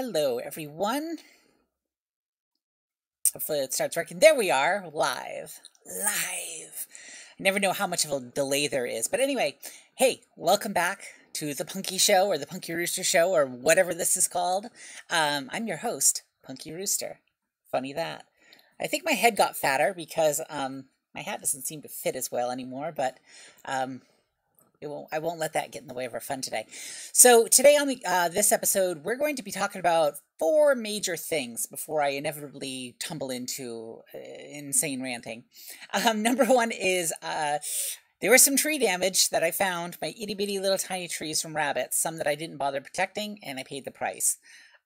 Hello, everyone. Hopefully it starts working. There we are, live. Live. I never know how much of a delay there is. But anyway, hey, welcome back to the Punky Show or the Punky Rooster Show or whatever this is called. Um, I'm your host, Punky Rooster. Funny that. I think my head got fatter because um, my hat doesn't seem to fit as well anymore, but um, it won't, I won't let that get in the way of our fun today. So today on the, uh, this episode, we're going to be talking about four major things before I inevitably tumble into uh, insane ranting. Um, number one is uh, there was some tree damage that I found, my itty bitty little tiny trees from rabbits, some that I didn't bother protecting, and I paid the price.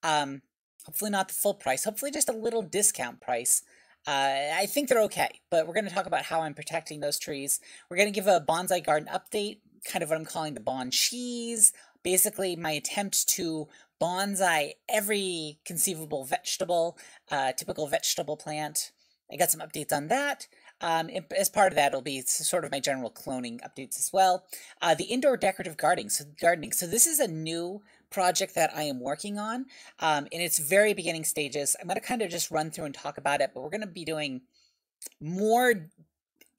Um, hopefully not the full price, hopefully just a little discount price. Uh, I think they're okay, but we're going to talk about how I'm protecting those trees. We're going to give a bonsai garden update, kind of what I'm calling the bonchis. Basically, my attempt to bonsai every conceivable vegetable, uh, typical vegetable plant. I got some updates on that. Um, as part of that, it'll be sort of my general cloning updates as well. Uh, the indoor decorative gardening. So gardening. So this is a new project that I am working on um, in its very beginning stages. I'm going to kind of just run through and talk about it, but we're going to be doing more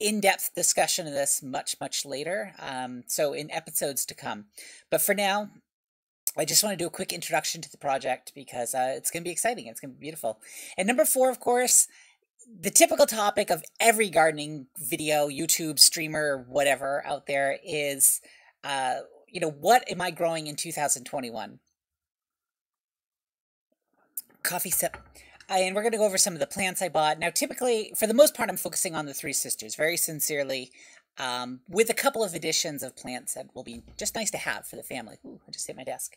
in-depth discussion of this much much later um, so in episodes to come but for now I just want to do a quick introduction to the project because uh, it's going to be exciting. It's going to be beautiful. And number four, of course, the typical topic of every gardening video, YouTube streamer, whatever out there is, uh, you know, what am I growing in 2021? Coffee sip. And we're going to go over some of the plants I bought. Now, typically, for the most part, I'm focusing on the Three Sisters, very sincerely, um, with a couple of additions of plants that will be just nice to have for the family. Ooh, I just hit my desk.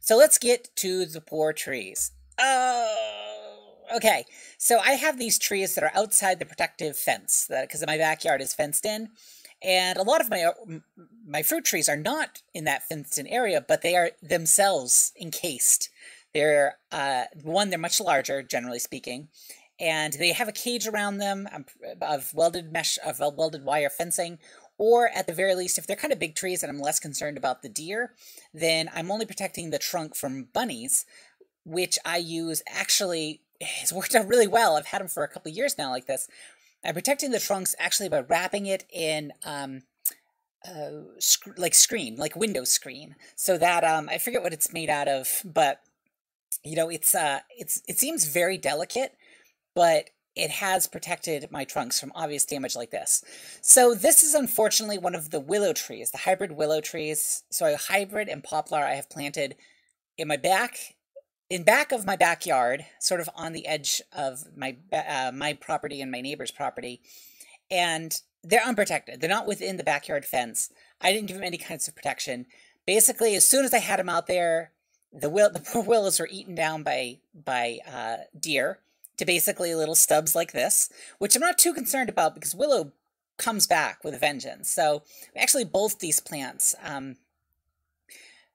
So let's get to the poor trees. Oh, okay. So I have these trees that are outside the protective fence that because my backyard is fenced in. And a lot of my my fruit trees are not in that fenced in area, but they are themselves encased. They're uh, one, they're much larger, generally speaking, and they have a cage around them um, of welded mesh of welded wire fencing or at the very least, if they're kind of big trees and I'm less concerned about the deer, then I'm only protecting the trunk from bunnies, which I use actually has worked out really well. I've had them for a couple years now like this. I'm protecting the trunks actually by wrapping it in um, uh, sc like screen, like window screen, so that um, I forget what it's made out of, but you know, it's uh, it's it seems very delicate, but it has protected my trunks from obvious damage like this. So this is unfortunately one of the willow trees, the hybrid willow trees. So a hybrid and poplar I have planted in my back, in back of my backyard, sort of on the edge of my uh, my property and my neighbor's property, and they're unprotected. They're not within the backyard fence. I didn't give them any kinds of protection. Basically, as soon as I had them out there, the will the poor willows were eaten down by by uh, deer to basically little stubs like this, which I'm not too concerned about because willow comes back with a vengeance. So actually both these plants, um,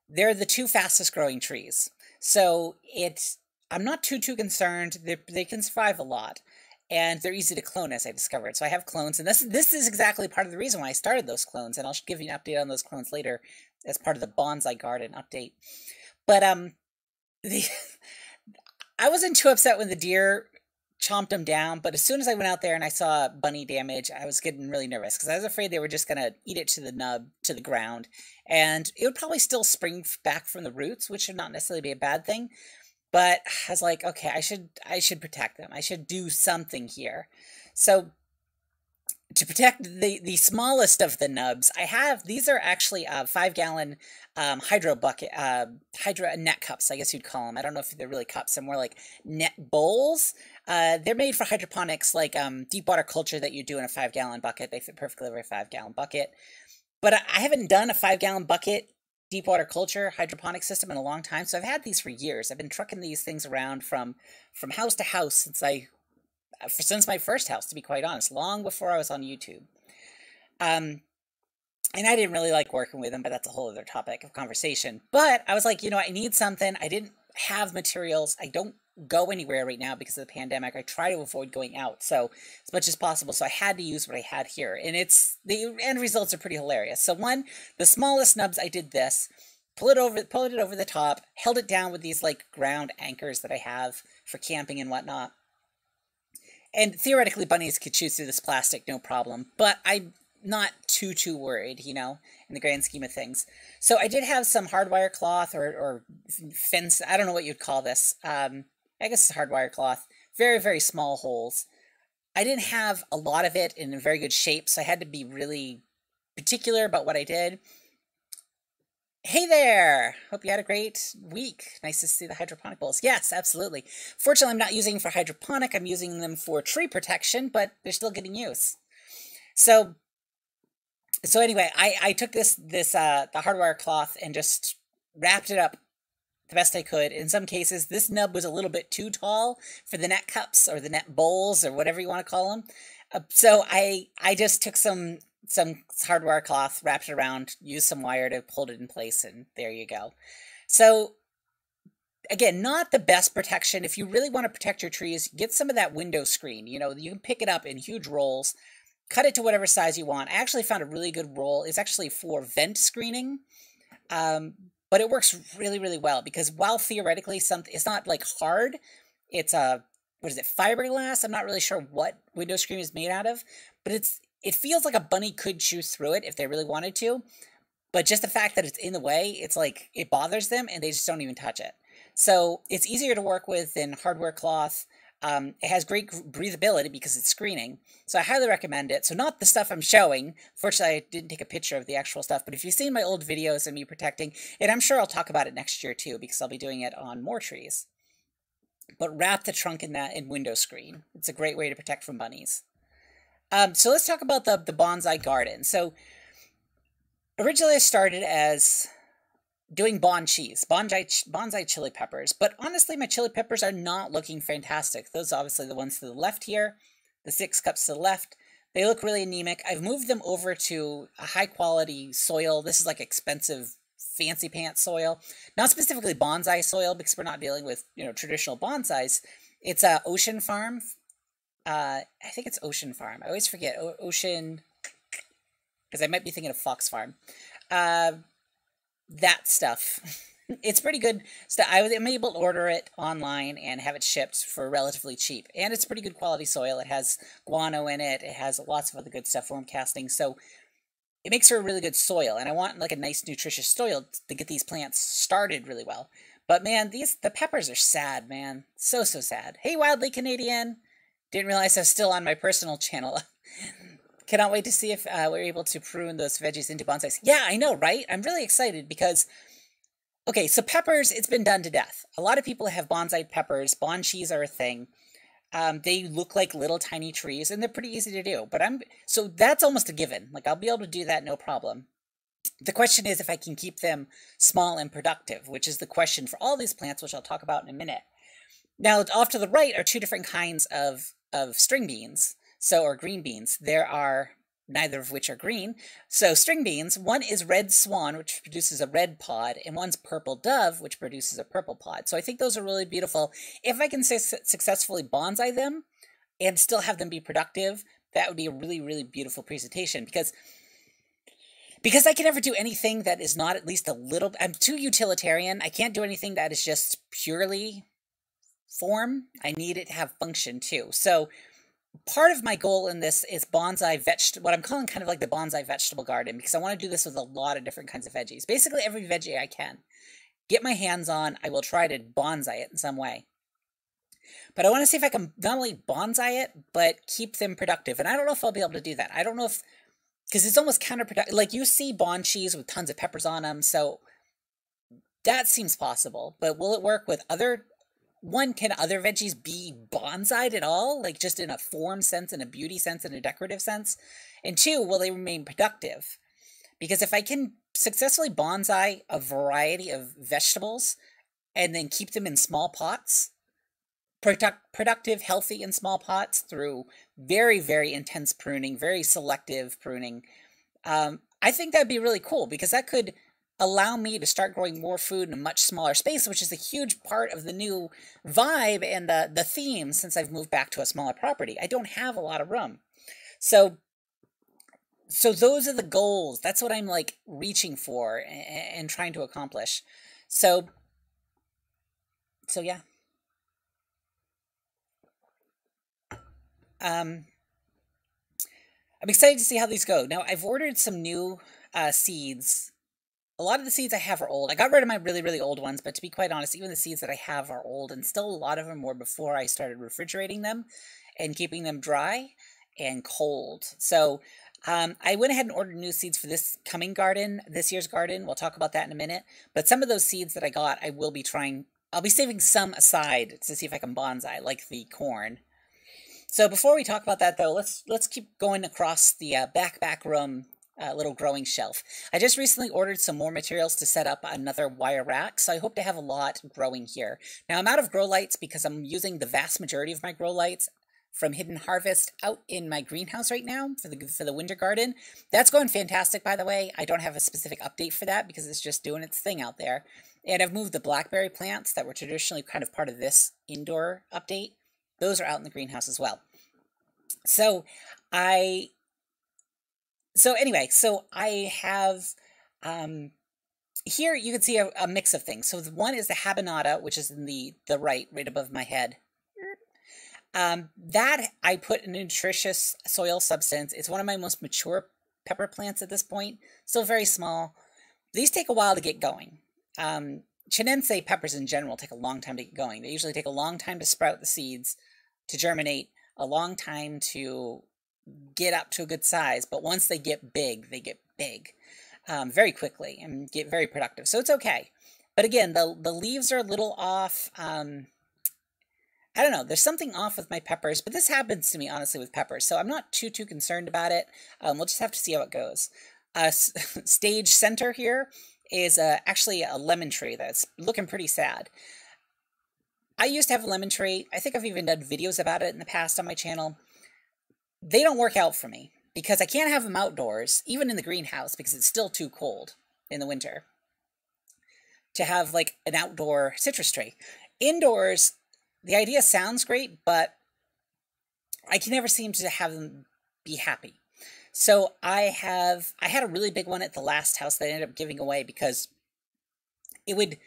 they're the two fastest growing trees. So it's, I'm not too, too concerned. They're, they can survive a lot and they're easy to clone as I discovered. So I have clones and this, this is exactly part of the reason why I started those clones. And I'll give you an update on those clones later as part of the bonsai garden update. But, um, the, I wasn't too upset when the deer chomped them down. But as soon as I went out there and I saw bunny damage, I was getting really nervous because I was afraid they were just to eat it to the nub, to the ground. And it would probably still spring back from the roots, which would not necessarily be a bad thing. But I was like, okay, I should I should protect them. I should do something here. So to protect the the smallest of the nubs, I have these are actually uh, five gallon um, hydro bucket, uh, hydro net cups, I guess you'd call them. I don't know if they're really cups; they're more like net bowls. Uh, they're made for hydroponics, like um, deep water culture that you do in a five gallon bucket. They fit perfectly over a five gallon bucket. But I haven't done a five gallon bucket deep water culture hydroponic system in a long time, so I've had these for years. I've been trucking these things around from from house to house since I since my first house, to be quite honest, long before I was on YouTube. Um, and I didn't really like working with them, but that's a whole other topic of conversation. But I was like, you know, I need something. I didn't have materials. I don't go anywhere right now because of the pandemic. I try to avoid going out so as much as possible. So I had to use what I had here, and it's the end results are pretty hilarious. So one, the smallest nubs, I did this. pull it over, pull it over the top, held it down with these like ground anchors that I have for camping and whatnot. And theoretically, bunnies could chew through this plastic, no problem. But I'm not too too worried, you know, in the grand scheme of things. So I did have some hardware cloth or or fence. I don't know what you'd call this. Um, I guess it's hardware cloth. Very very small holes. I didn't have a lot of it in very good shape, so I had to be really particular about what I did. Hey there! Hope you had a great week. Nice to see the hydroponic bowls. Yes, absolutely. Fortunately, I'm not using for hydroponic. I'm using them for tree protection, but they're still getting use. So, so anyway, I, I took this this uh, the hardware cloth and just wrapped it up the best I could. In some cases, this nub was a little bit too tall for the net cups or the net bowls or whatever you want to call them. Uh, so I I just took some some hardware cloth, wrapped it around, used some wire to hold it in place, and there you go. So, again, not the best protection. If you really want to protect your trees, get some of that window screen. You know, you can pick it up in huge rolls, cut it to whatever size you want. I actually found a really good roll. It's actually for vent screening. Um, but it works really, really well because while theoretically something it's not like hard, it's a what is it, fiberglass? I'm not really sure what window screen is made out of, but it's it feels like a bunny could chew through it if they really wanted to. But just the fact that it's in the way, it's like it bothers them and they just don't even touch it. So it's easier to work with than hardware cloth. Um, it has great breathability because it's screening. So I highly recommend it. So not the stuff I'm showing. Fortunately, I didn't take a picture of the actual stuff. But if you've seen my old videos of me protecting, and I'm sure I'll talk about it next year too, because I'll be doing it on more trees. But wrap the trunk in that in window screen. It's a great way to protect from bunnies. Um, so let's talk about the, the bonsai garden. So originally I started as doing bonchis, bonsai, bonsai chili peppers. But honestly, my chili peppers are not looking fantastic. Those obviously the ones to the left here, the six cups to the left. They look really anemic. I've moved them over to a high quality soil. This is like expensive fancy pants soil. Not specifically bonsai soil because we're not dealing with, you know, traditional bonsais. It's a Ocean Farm uh, I think it's Ocean Farm. I always forget o- Ocean because I might be thinking of Fox Farm. Uh, that stuff. it's pretty good stuff. I was able to order it online and have it shipped for relatively cheap, and it's pretty good quality soil. It has guano in it. It has lots of other good stuff, worm casting. So it makes for a really good soil, and I want like a nice nutritious soil to get these plants started really well. But man, these the peppers are sad, man. So so sad. Hey, wildly Canadian. Didn't realize I was still on my personal channel. Cannot wait to see if uh, we're able to prune those veggies into bonsais. Yeah, I know, right? I'm really excited because, okay, so peppers, it's been done to death. A lot of people have bonsai peppers. Bonchis are a thing. Um, they look like little tiny trees, and they're pretty easy to do. But I'm so that's almost a given. Like I'll be able to do that no problem. The question is if I can keep them small and productive, which is the question for all these plants, which I'll talk about in a minute. Now, off to the right are two different kinds of of string beans, so or green beans. There are neither of which are green. So string beans, one is red swan, which produces a red pod, and one's purple dove, which produces a purple pod. So I think those are really beautiful. If I can su- successfully bonsai them and still have them be productive, that would be a really, really beautiful presentation because because I can never do anything that is not at least a little I'm too utilitarian. I can't do anything that is just purely form, I need it to have function too. So part of my goal in this is bonsai vegetable, what I'm calling kind of like the bonsai vegetable garden, because I want to do this with a lot of different kinds of veggies. Basically every veggie I can get my hands on, I will try to bonsai it in some way. But I want to see if I can not only bonsai it, but keep them productive. And I don't know if I'll be able to do that. I don't know if, because it's almost counterproductive. Like you see bonchis with tons of peppers on them, so that seems possible. But will it work with other one, can other veggies be bonsaied at all? Like just in a form sense, in a beauty sense, in a decorative sense? And two, will they remain productive? Because if I can successfully bonsai a variety of vegetables and then keep them in small pots, product, productive, healthy in small pots through very, very intense pruning, very selective pruning, um, I think that'd be really cool because that could allow me to start growing more food in a much smaller space, which is a huge part of the new vibe and the, the theme since I've moved back to a smaller property. I don't have a lot of room. So so those are the goals. That's what I'm like reaching for and, and trying to accomplish. So, so yeah. Um, I'm excited to see how these go. Now, I've ordered some new uh, seeds. A lot of the seeds I have are old. I got rid of my really, really old ones, but to be quite honest, even the seeds that I have are old, and still a lot of them were before I started refrigerating them and keeping them dry and cold. So um, I went ahead and ordered new seeds for this coming garden, this year's garden. We'll talk about that in a minute. But some of those seeds that I got, I will be trying, I'll be saving some aside to see if I can bonsai, like the corn. So before we talk about that, though, let's let's keep going across the uh, back back room uh, little growing shelf. I just recently ordered some more materials to set up another wire rack, so I hope to have a lot growing here. Now I'm out of grow lights because I'm using the vast majority of my grow lights from Hidden Harvest out in my greenhouse right now for the for the winter garden. That's going fantastic, by the way. I don't have a specific update for that because it's just doing its thing out there. And I've moved the blackberry plants that were traditionally kind of part of this indoor update. Those are out in the greenhouse as well. So I so anyway, so I have um here you can see a, a mix of things. So the one is the habanada, which is in the the right, right above my head. Um, that I put in nutritious soil substance. It's one of my most mature pepper plants at this point. Still very small. These take a while to get going. Um, Chinense peppers in general take a long time to get going. They usually take a long time to sprout the seeds, to germinate, a long time to get up to a good size. But once they get big, they get big um, very quickly and get very productive. So it's okay. But again, the, the leaves are a little off. Um, I don't know. There's something off with my peppers, but this happens to me honestly with peppers, so I'm not too too concerned about it. Um, we'll just have to see how it goes. Uh, stage center here is uh, actually a lemon tree that's looking pretty sad. I used to have a lemon tree. I think I've even done videos about it in the past on my channel. They don't work out for me because I can't have them outdoors, even in the greenhouse, because it's still too cold in the winter to have like an outdoor citrus tree. Indoors, the idea sounds great, but I can never seem to have them be happy. So I have I had a really big one at the last house that I ended up giving away because it would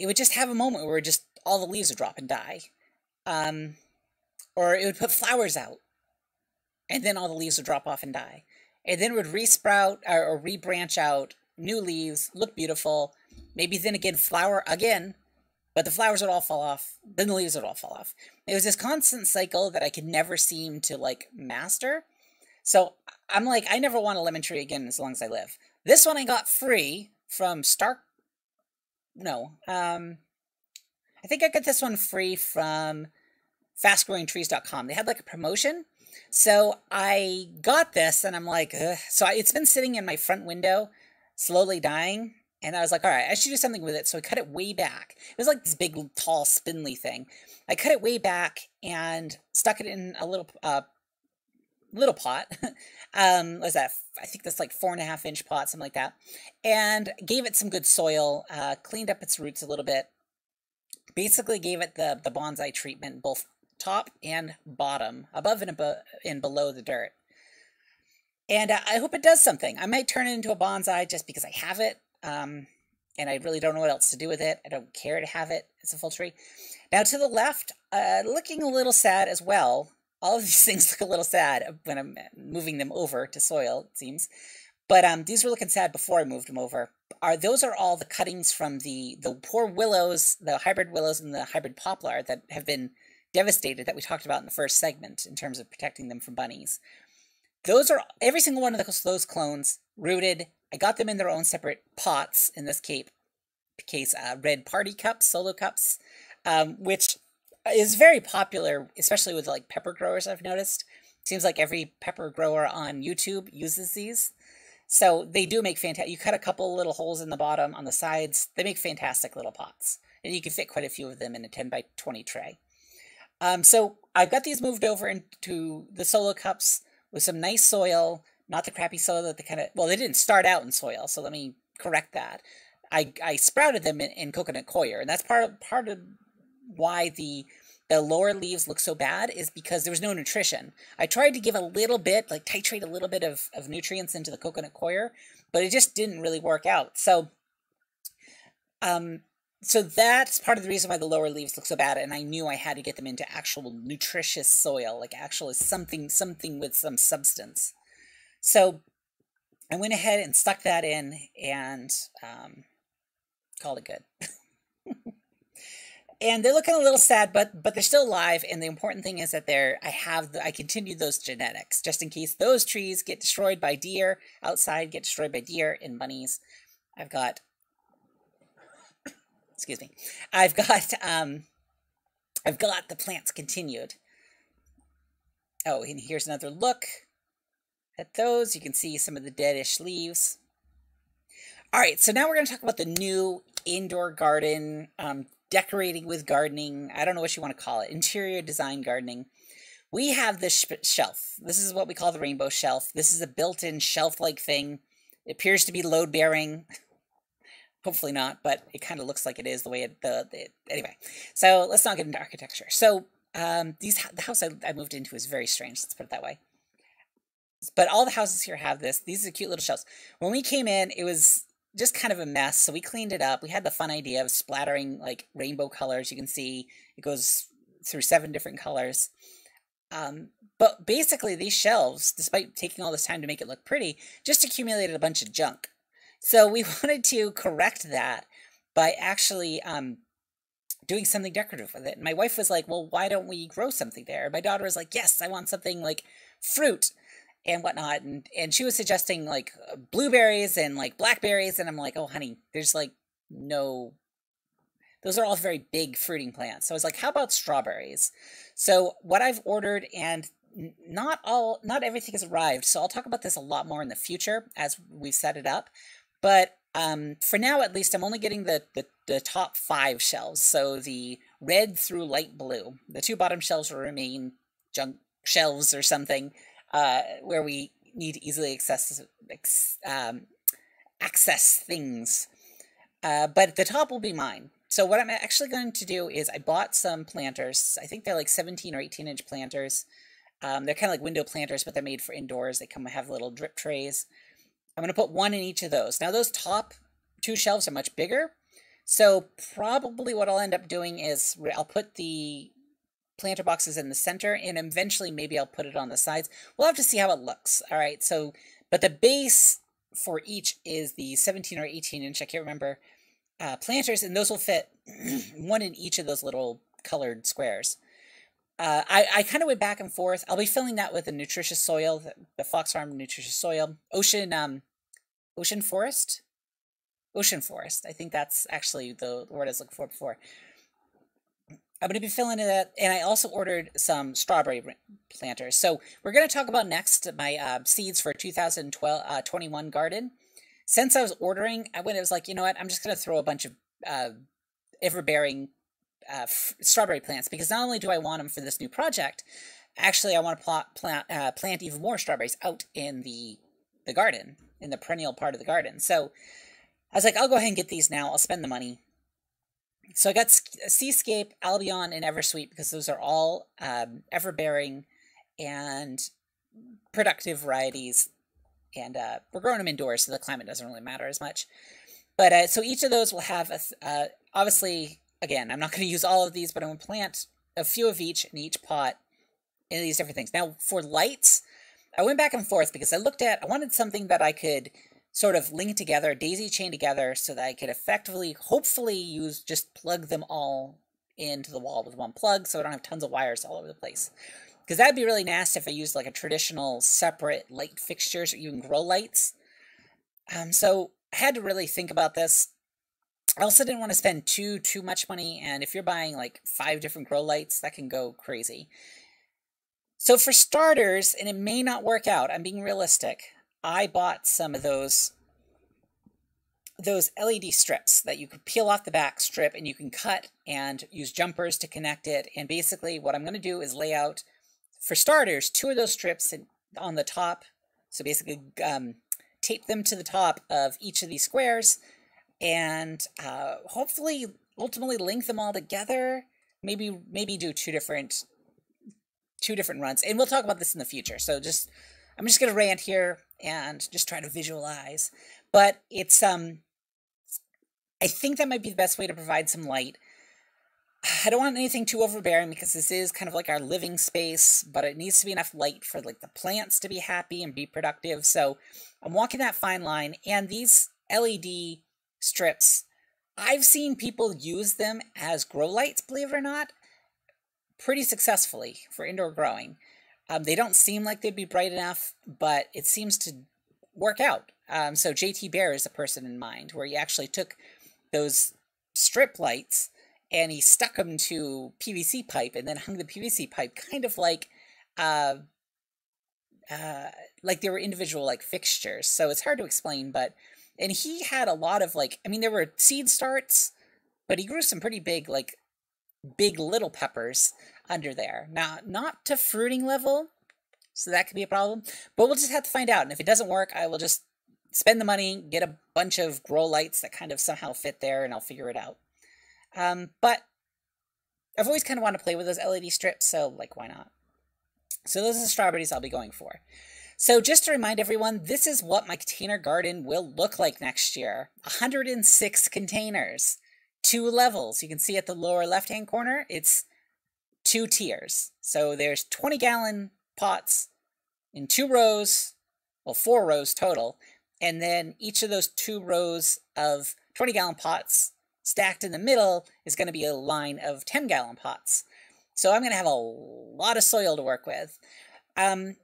it would just have a moment where just all the leaves would drop and die. Um, or it would put flowers out and then all the leaves would drop off and die. And then it would resprout or, or rebranch out new leaves, look beautiful, maybe then again flower again, but the flowers would all fall off. Then the leaves would all fall off. It was this constant cycle that I could never seem to like master. So I'm like, I never want a lemon tree again as long as I live. This one I got free from Stark. No, um, I think I got this one free from fastgrowingtrees.com. They had like a promotion. So I got this and I'm like, Ugh. so I, it's been sitting in my front window, slowly dying. And I was like, all right, I should do something with it. So I cut it way back. It was like this big, tall, spindly thing. I cut it way back and stuck it in a little, uh, little pot. um, was that? I think that's like four and a half inch pot, something like that. And gave it some good soil, uh, cleaned up its roots a little bit. Basically, gave it the the bonsai treatment, both top and bottom, above and above and below the dirt. And uh, I hope it does something. I might turn it into a bonsai just because I have it. Um, and I really don't know what else to do with it. I don't care to have it as a full tree. Now to the left, uh, looking a little sad as well. All of these things look a little sad when I'm moving them over to soil, it seems. But um, these were looking sad before I moved them over. Are those are all the cuttings from the the poor willows, the hybrid willows and the hybrid poplar that have been devastated that we talked about in the first segment in terms of protecting them from bunnies. Those are every single one of those clones rooted I got them in their own separate pots, in this case, case uh, red party cups, solo cups, um, which is very popular, especially with like pepper growers, I've noticed. Seems like every pepper grower on YouTube uses these. So they do make fantastic. You cut a couple little holes in the bottom on the sides. They make fantastic little pots. And you can fit quite a few of them in a 10 by 20 tray. Um, so I've got these moved over into the solo cups with some nice soil, not the crappy soil that they kind of well they didn't start out in soil so let me correct that i i sprouted them in, in coconut coir and that's part of part of why the the lower leaves look so bad is because there was no nutrition. I tried to give a little bit, like titrate a little bit of, of nutrients into the coconut coir, but it just didn't really work out. So, um, so that's part of the reason why the lower leaves look so bad. And I knew I had to get them into actual nutritious soil, like actual something, something with some substance. So I went ahead and stuck that in and um, called it good. and they're looking a little sad, but but they're still alive. And the important thing is that they're I have the, I continued those genetics just in case those trees get destroyed by deer outside, get destroyed by deer and bunnies. I've got excuse me, I've got um, I've got the plants continued. Oh, and here's another look at those. You can see some of the deadish leaves. All right, so now we're going to talk about the new indoor garden um, decorating with gardening. I don't know what you want to call it, interior design gardening. We have this shelf. This is what we call the rainbow shelf. This is a built-in shelf-like thing. It appears to be load-bearing. Hopefully not, but it kind of looks like it is the way it, the, the anyway. So let's not get into architecture. So um, these the house I, I moved into is very strange. Let's put it that way. But all the houses here have this. These are cute little shelves. When we came in, it was just kind of a mess. So we cleaned it up. We had the fun idea of splattering like rainbow colors. You can see it goes through seven different colors. Um, but basically, these shelves, despite taking all this time to make it look pretty, just accumulated a bunch of junk. So we wanted to correct that by actually um, doing something decorative with it. And my wife was like, well, why don't we grow something there? My daughter was like, yes, I want something like fruit and whatnot and and she was suggesting like uh, blueberries and like blackberries and i'm like oh honey there's like no those are all very big fruiting plants so i was like how about strawberries so what i've ordered and not all not everything has arrived so i'll talk about this a lot more in the future as we set it up but um, for now at least i'm only getting the, the the top five shelves so the red through light blue the two bottom shelves will remain junk shelves or something uh, where we need easily access um, access things. Uh, but the top will be mine. So what I'm actually going to do is I bought some planters. I think they're like 17 or 18 inch planters. Um, they're kind of like window planters, but they're made for indoors. They come have little drip trays. I'm going to put one in each of those. Now those top two shelves are much bigger. So probably what I'll end up doing is I'll put the planter boxes in the center and eventually maybe I'll put it on the sides. We'll have to see how it looks. All right. So, but the base for each is the 17 or 18 inch, I can't remember, uh, planters, and those will fit one in each of those little colored squares. Uh, I, I kind of went back and forth. I'll be filling that with a nutritious soil, the, Fox Farm nutritious soil, ocean, um, ocean forest, ocean forest. I think that's actually the word I was looking for before. I'm going to be filling it up, and I also ordered some strawberry planters. So we're going to talk about next my uh, seeds for 2012 uh, 21 garden. Since I was ordering, I went. It was like, you know what? I'm just going to throw a bunch of uh, ever-bearing uh, strawberry plants because not only do I want them for this new project, actually I want to plant plant, uh, plant even more strawberries out in the the garden in the perennial part of the garden. So I was like, I'll go ahead and get these now. I'll spend the money so I got Seascape, Albion, and Eversweet because those are all um, ever-bearing and productive varieties. And uh, we're growing them indoors, so the climate doesn't really matter as much. But uh, so each of those will have, a, uh, obviously, again, I'm not going to use all of these, but I'm going to plant a few of each in each pot in these different things. Now, for lights, I went back and forth because I looked at, I wanted something that I could sort of link together, daisy chain together, so that I could effectively, hopefully, use just plug them all into the wall with one plug, so I don't have tons of wires all over the place. Because that'd be really nasty if I used like a traditional separate light fixtures or even grow lights. Um, so I had to really think about this. I also didn't want to spend too too much money, and if you're buying like five different grow lights, that can go crazy. So for starters, and it may not work out, I'm being realistic. I bought some of those those LED strips that you could peel off the back strip and you can cut and use jumpers to connect it. And basically what I'm going to do is lay out, for starters, two of those strips on the top. So basically um, tape them to the top of each of these squares and uh, hopefully ultimately link them all together maybe maybe do two different two different runs, and we'll talk about this in the future. So just I'm just gonna rant here and just try to visualize, but it's um I think that might be the best way to provide some light. I don't want anything too overbearing because this is kind of like our living space, but it needs to be enough light for like the plants to be happy and be productive. So I'm walking that fine line, and these LED strips, I've seen people use them as grow lights, believe it or not, pretty successfully for indoor growing. Um, they don't seem like they'd be bright enough, but it seems to work out. Um, so JT Bear is a person in mind where he actually took those strip lights and he stuck them to PVC pipe and then hung the PVC pipe kind of like uh, uh, like they were individual like fixtures. So it's hard to explain, but and he had a lot of like I mean there were seed starts, but he grew some pretty big like big little peppers under there. Now not to fruiting level, so that could be a problem. But we'll just have to find out. And if it doesn't work, I will just spend the money, get a bunch of grow lights that kind of somehow fit there, and I'll figure it out. Um, but I've always kind of wanted to play with those LED strips, so like, why not? So those are the strawberries I'll be going for. So just to remind everyone, this is what my container garden will look like next year. 106 containers, two levels. You can see at the lower left-hand corner, it's two tiers. So there's 20 gallon pots in two rows, well, four rows total, and then each of those two rows of 20 gallon pots stacked in the middle is going to be a line of 10 gallon pots. So I'm going to have a lot of soil to work with. Um,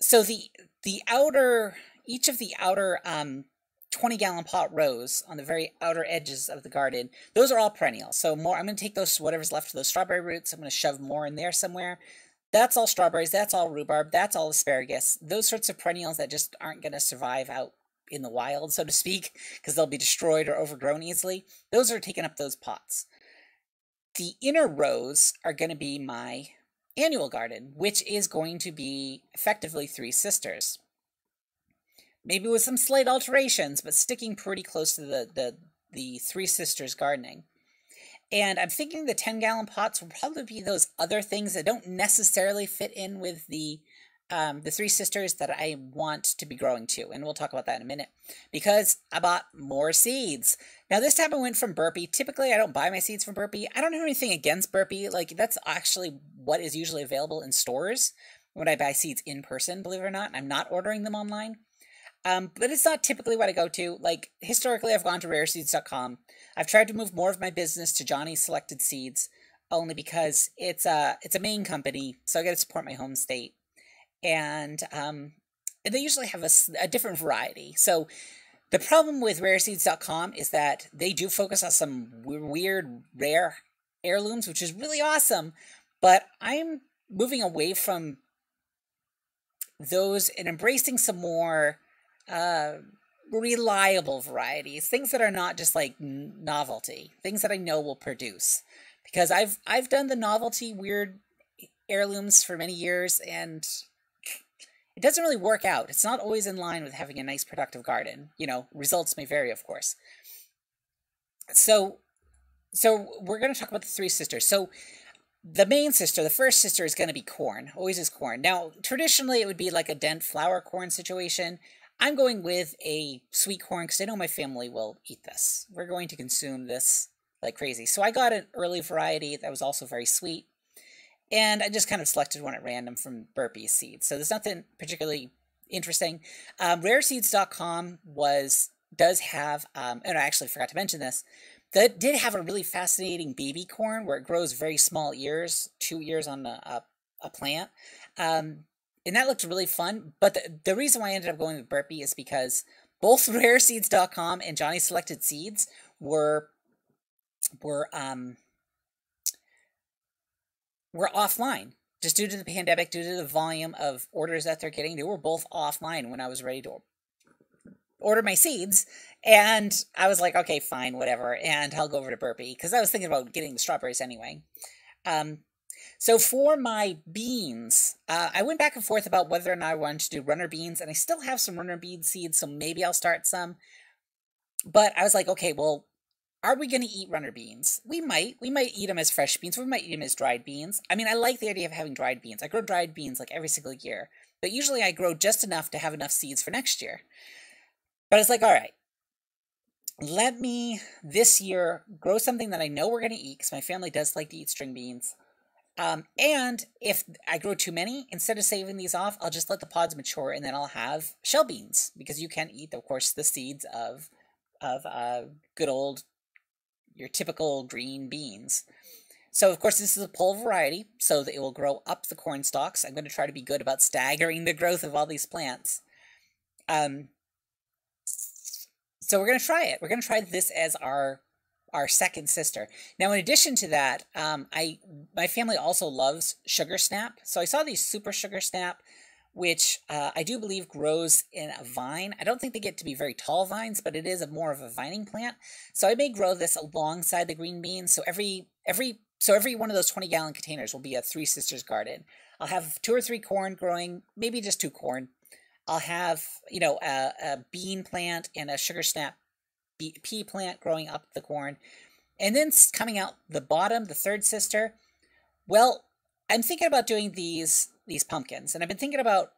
so the the outer each of the outer um, 20 gallon pot rows on the very outer edges of the garden, those are all perennial. So more, I'm going to take those, whatever's left of those strawberry roots, I'm going to shove more in there somewhere. That's all strawberries, that's all rhubarb, that's all asparagus. Those sorts of perennials that just aren't going to survive out in the wild, so to speak, because they'll be destroyed or overgrown easily. Those are taking up those pots. The inner rows are going to be my annual garden, which is going to be effectively Three Sisters. Maybe with some slight alterations, but sticking pretty close to the, the, the Three Sisters gardening. And I'm thinking the 10 gallon pots will probably be those other things that don't necessarily fit in with the um, the three sisters that I want to be growing to, and we'll talk about that in a minute, because I bought more seeds. Now, this time I went from Burpee. Typically, I don't buy my seeds from Burpee. I don't have anything against Burpee. Like, that's actually what is usually available in stores when I buy seeds in person, believe it or not. I'm not ordering them online. Um, but it's not typically what I go to. Like, historically, I've gone to rareseeds.com. I've tried to move more of my business to Johnny's Selected Seeds, only because it's a, it's a Maine company, so I got to support my home state and um, they usually have a, a different variety. So the problem with rareseeds.com is that they do focus on some weird, rare heirlooms, which is really awesome. But I'm moving away from those and embracing some more uh, reliable varieties, things that are not just like novelty, things that I know will produce. Because I've I've done the novelty weird heirlooms for many years, and it doesn't really work out. It's not always in line with having a nice productive garden. You know, results may vary, of course. So, so we're going to talk about the three sisters. So, the main sister, the first sister, is going to be corn. Always is corn. Now, traditionally, it would be like a dent flour corn situation. I'm going with a sweet corn because I know my family will eat this. We're going to consume this like crazy. So I got an early variety that was also very sweet. And I just kind of selected one at random from Burpee seeds. So there's nothing particularly interesting. Um, rareseeds.com was does have, um, and I actually forgot to mention this, that did have a really fascinating baby corn where it grows very small ears, two ears on a, a, a plant. Um, and that looked really fun. But the, the reason why I ended up going with Burpee is because both rareseeds.com and Johnny Selected Seeds were were um were offline just due to the pandemic, due to the volume of orders that they're getting. They were both offline when I was ready to order my seeds. And I was like, okay, fine, whatever. And I'll go over to Burpee because I was thinking about getting the strawberries anyway. Um, so for my beans, uh, I went back and forth about whether or not I wanted to do runner beans, and I still have some runner bean seeds, so maybe I'll start some. But I was like, okay, well, are we going to eat runner beans? We might. We might eat them as fresh beans. We might eat them as dried beans. I mean, I like the idea of having dried beans. I grow dried beans like every single year, but usually I grow just enough to have enough seeds for next year. But it's like, all right, let me this year grow something that I know we're going to eat because my family does like to eat string beans. Um, and if I grow too many, instead of saving these off, I'll just let the pods mature and then I'll have shell beans because you can eat, of course, the seeds of of uh, good old your typical green beans. So, of course, this is a pole variety, so that it will grow up the corn stalks. I'm going to try to be good about staggering the growth of all these plants. Um, so we're going to try it. We're going to try this as our our second sister. Now, in addition to that, um, I my family also loves sugar snap. So I saw these super sugar snap which uh, I do believe grows in a vine. I don't think they get to be very tall vines, but it is a more of a vining plant. So I may grow this alongside the green beans. So every every so every one of those 20 gallon containers will be a Three Sisters garden. I'll have two or three corn growing, maybe just two corn. I'll have, you know, a, a bean plant and a sugar snap pea plant growing up the corn. And then coming out the bottom, the third sister, well, I'm thinking about doing these these pumpkins, and I've been thinking about.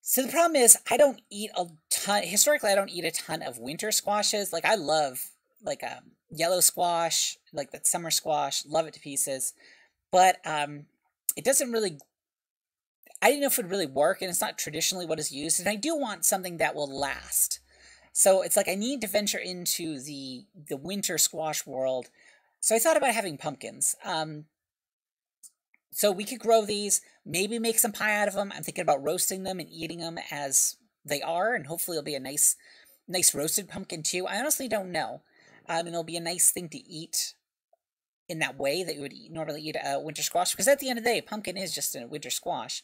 So the problem is, I don't eat a ton. Historically, I don't eat a ton of winter squashes. Like I love like a um, yellow squash, like that summer squash. Love it to pieces, but um, it doesn't really. I didn't know if it would really work, and it's not traditionally what is used. And I do want something that will last. So it's like I need to venture into the the winter squash world. So I thought about having pumpkins. Um, so we could grow these, maybe make some pie out of them. I'm thinking about roasting them and eating them as they are, and hopefully it'll be a nice, nice roasted pumpkin too. I honestly don't know. Um, and it'll be a nice thing to eat in that way that you would eat, normally eat a winter squash, because at the end of the day, pumpkin is just a winter squash.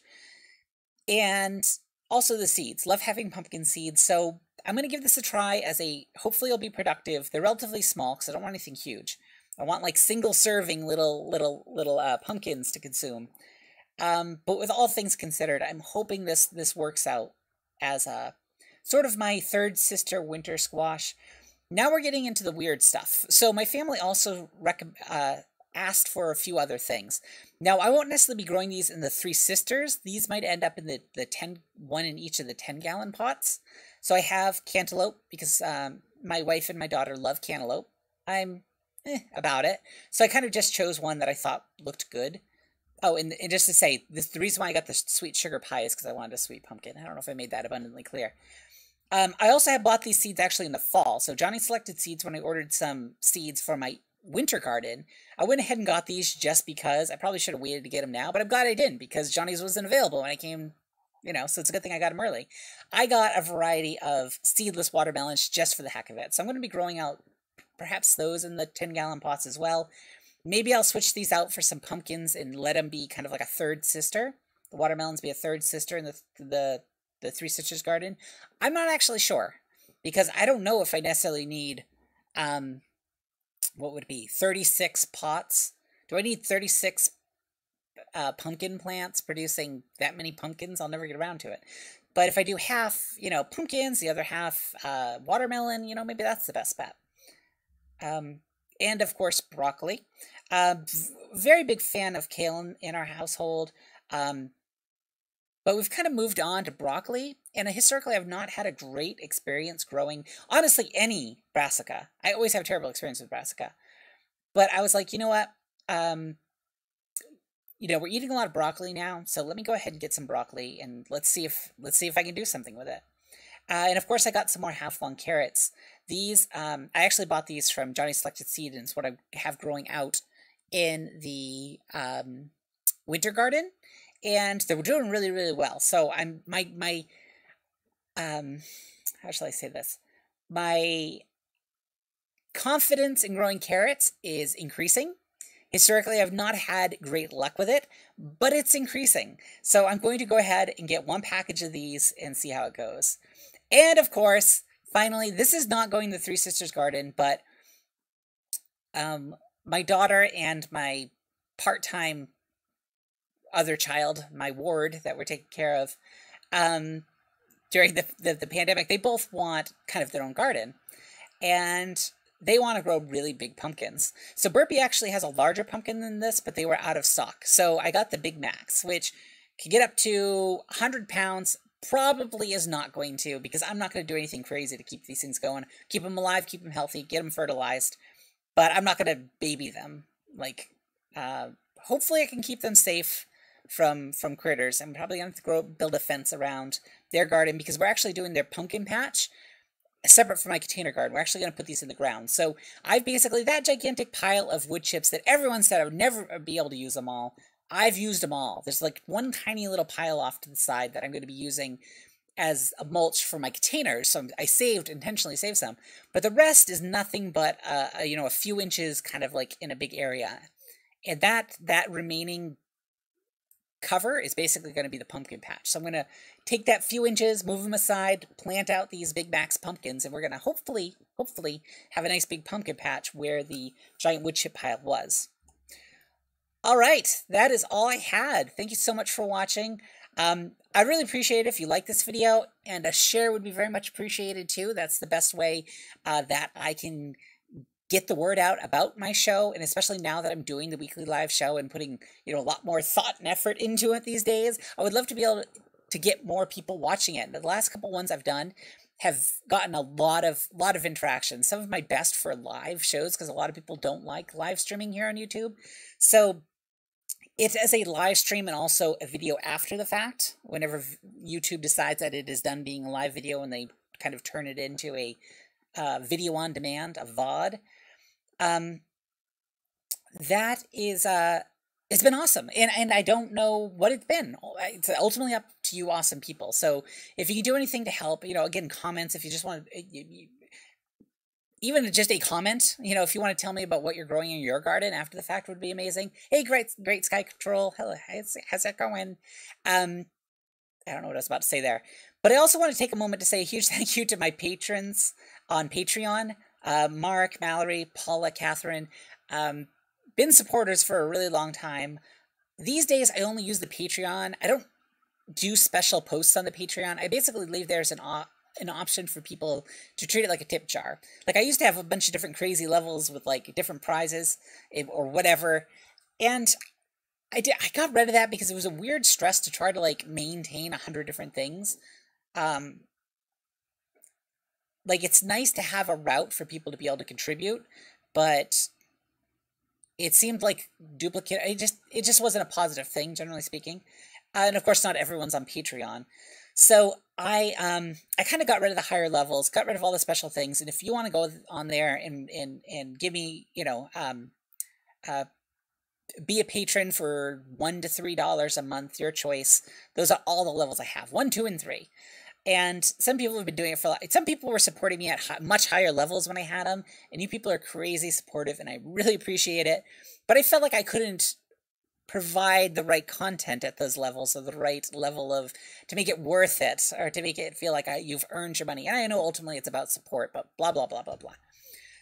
And also the seeds. Love having pumpkin seeds. So I'm going to give this a try as a, hopefully it'll be productive. They're relatively small because I don't want anything huge. I want like single serving little little little uh, pumpkins to consume. Um, but with all things considered, I'm hoping this this works out as a sort of my third sister winter squash. Now we're getting into the weird stuff. So my family also uh, asked for a few other things. Now I won't necessarily be growing these in the three sisters. These might end up in the the ten one in each of the ten gallon pots. So I have cantaloupe because um, my wife and my daughter love cantaloupe. I'm eh, about it. So I kind of just chose one that I thought looked good. Oh, and, and just to say, this, the reason why I got the sweet sugar pie is because I wanted a sweet pumpkin. I don't know if I made that abundantly clear. Um, I also have bought these seeds actually in the fall. So Johnny selected seeds when I ordered some seeds for my winter garden. I went ahead and got these just because I probably should have waited to get them now, but I'm glad I didn't because Johnny's wasn't available when I came, you know, so it's a good thing I got them early. I got a variety of seedless watermelons just for the heck of it. So I'm going to be growing out perhaps those in the 10 gallon pots as well. Maybe I'll switch these out for some pumpkins and let them be kind of like a third sister. The watermelons be a third sister in the the the Three Sisters garden. I'm not actually sure because I don't know if I necessarily need um what would be 36 pots. Do I need 36 uh, pumpkin plants producing that many pumpkins? I'll never get around to it. But if I do half, you know, pumpkins, the other half uh, watermelon, you know, maybe that's the best bet um, and of course broccoli. Uh, very big fan of kale in, in our household, um, but we've kind of moved on to broccoli. And historically, I've not had a great experience growing, honestly, any brassica. I always have terrible experience with brassica. But I was like, you know what? Um, you know, we're eating a lot of broccoli now, so let me go ahead and get some broccoli and let's see if let's see if I can do something with it. Uh, and of course, I got some more half long carrots. These, um, I actually bought these from Johnny Selected Seed, and it's what I have growing out in the um, winter garden, and they were doing really, really well. So I'm my my um, how shall I say this? My confidence in growing carrots is increasing. Historically, I've not had great luck with it, but it's increasing. So I'm going to go ahead and get one package of these and see how it goes. And of course, finally, this is not going to Three Sisters Garden, but um, my daughter and my part time other child, my ward that we're taking care of, um, during the, the, the pandemic, they both want kind of their own garden. And they want to grow really big pumpkins. So Burpee actually has a larger pumpkin than this, but they were out of stock. So I got the Big Max, which can get up to 100 pounds. Probably is not going to because I'm not going to do anything crazy to keep these things going. Keep them alive, keep them healthy, get them fertilized. But I'm not going to baby them. Like, uh, hopefully I can keep them safe from from critters. I'm probably going to grow build a fence around their garden because we're actually doing their pumpkin patch separate from my container garden. We're actually going to put these in the ground. So I've basically that gigantic pile of wood chips that everyone said I would never be able to use them all. I've used them all. There's like one tiny little pile off to the side that I'm going to be using as a mulch for my containers. So I saved, intentionally saved some. But the rest is nothing but, uh, you know, a few inches kind of like in a big area. And that, that remaining cover is basically going to be the pumpkin patch. So I'm going to take that few inches, move them aside, plant out these Big Max pumpkins, and we're going to hopefully, hopefully have a nice big pumpkin patch where the giant wood chip pile was. All right, that is all I had. Thank you so much for watching. Um, I really appreciate it if you like this video, and a share would be very much appreciated too. That's the best way uh, that I can get the word out about my show, and especially now that I'm doing the weekly live show and putting you know a lot more thought and effort into it these days. I would love to be able to, to get more people watching it. The last couple ones I've done have gotten a lot of lot of interaction. Some of my best for live shows because a lot of people don't like live streaming here on YouTube. So it's as a live stream and also a video after the fact. Whenever YouTube decides that it is done being a live video and they kind of turn it into a uh, video on demand, a VOD. Um, that is uh, it's been awesome, and and I don't know what it's been. It's ultimately up to you, awesome people. So if you can do anything to help, you know, again, comments. If you just want to, you, even just a comment, you know, if you want to tell me about what you're growing in your garden after the fact would be amazing. Hey, great, great Sky Control. Hello, how's, how's it going? Um, I don't know what I was about to say there. But I also want to take a moment to say a huge thank you to my patrons on Patreon. Uh, Mark, Mallory, Paula, Catherine, um, been supporters for a really long time. These days, I only use the Patreon. I don't do special posts on the Patreon. I basically leave there as an an option for people to treat it like a tip jar. Like I used to have a bunch of different crazy levels with like different prizes eh, or whatever. And I did I got rid of that because it was a weird stress to try to like maintain a hundred different things. Um like it's nice to have a route for people to be able to contribute, but it seemed like duplicate it just it just wasn't a positive thing generally speaking. Uh, and of course not everyone's on Patreon. So I um I kind of got rid of the higher levels, got rid of all the special things, and if you want to go on there and and and give me you know um uh be a patron for one to three dollars a month, your choice. Those are all the levels I have one, two, and three. And some people have been doing it for a lot. some people were supporting me at much higher levels when I had them, and you people are crazy supportive, and I really appreciate it. But I felt like I couldn't provide the right content at those levels or the right level of to make it worth it or to make it feel like I, you've earned your money. And I know ultimately it's about support, but blah blah blah blah blah.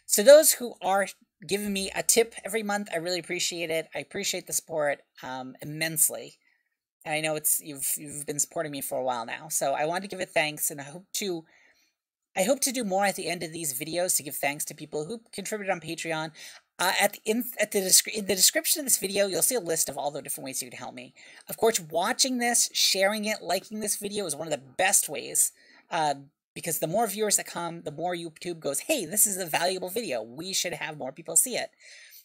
So those who are giving me a tip every month, I really appreciate it. I appreciate the support um, immensely. And I know it's you've you've been supporting me for a while now, so I wanted to give it thanks, and I hope to I hope to do more at the end of these videos to give thanks to people who contributed on Patreon. Uh, at the in, at the in the description of this video, you'll see a list of all the different ways you can help me. Of course, watching this, sharing it, liking this video is one of the best ways. Uh, because the more viewers that come, the more YouTube goes, hey, this is a valuable video. We should have more people see it.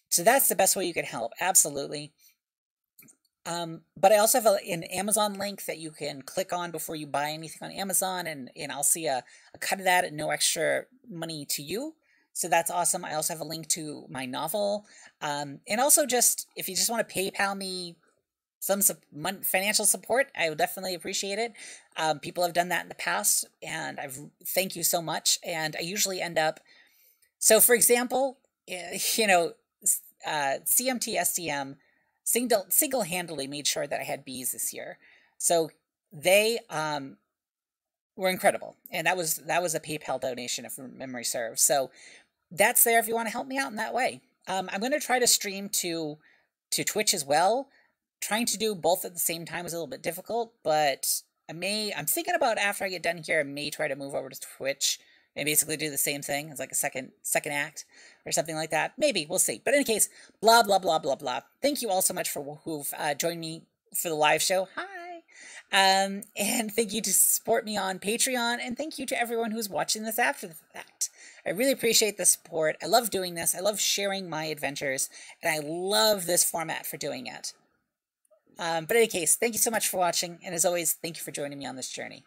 So that's the best way you can help. Absolutely. Um, but I also have a, an Amazon link that you can click on before you buy anything on Amazon, and, and I'll see a, a cut of that at no extra money to you. So that's awesome. I also have a link to my novel. Um, and also just, if you just want to PayPal me some financial support, I would definitely appreciate it. Um, people have done that in the past, and I've thank you so much. And I usually end up, so for example, eh, you know, uh, CMT single single handedly made sure that I had bees this year. So they um, were incredible, and that was that was a PayPal donation if memory serves. So that's there if you want to help me out in that way. Um, I'm going to try to stream to to Twitch as well. Trying to do both at the same time is a little bit difficult, but I may. I'm thinking about after I get done here, I may try to move over to Twitch and basically do the same thing as like a second second act or something like that. Maybe we'll see. But in any case, blah blah blah blah blah. Thank you all so much for who've uh, joined me for the live show. Hi. Um, and thank you to support me on Patreon, and thank you to everyone who's watching this after the fact. I really appreciate the support. I love doing this. I love sharing my adventures, and I love this format for doing it. Um, but in any case, thank you so much for watching, and as always, thank you for joining me on this journey.